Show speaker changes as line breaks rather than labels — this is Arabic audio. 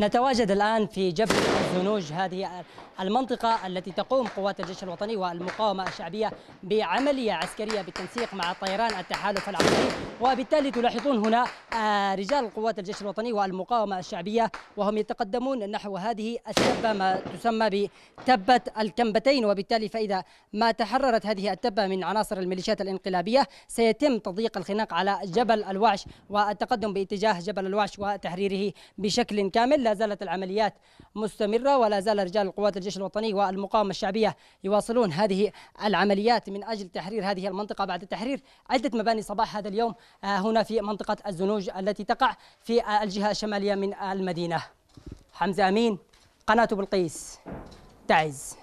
نتواجد الآن في جبل الزنوج هذه المنطقة التي تقوم قوات الجيش الوطني والمقاومة الشعبية بعملية عسكرية بالتنسيق مع طيران التحالف العربي وبالتالي تلاحظون هنا آه، رجال قوات الجيش الوطني والمقاومة الشعبية وهم يتقدمون نحو هذه التبة ما تسمى بتبة الكنبتين وبالتالي فإذا ما تحررت هذه التبة من عناصر الميليشيات الانقلابية سيتم تضييق الخناق على جبل الوعش والتقدم باتجاه جبل الوعش وتحريره بشكل كامل. لا زالت العمليات مستمرة ولا زال رجال القوات الجيش الوطني والمقاومة الشعبية يواصلون هذه العمليات من أجل تحرير هذه المنطقة بعد تحرير عدة مباني صباح هذا اليوم آه، هنا في منطقة الزنوج التي تقع في الجهة الشمالية من المدينة. حمزة أمين قناة بلقيس تعز.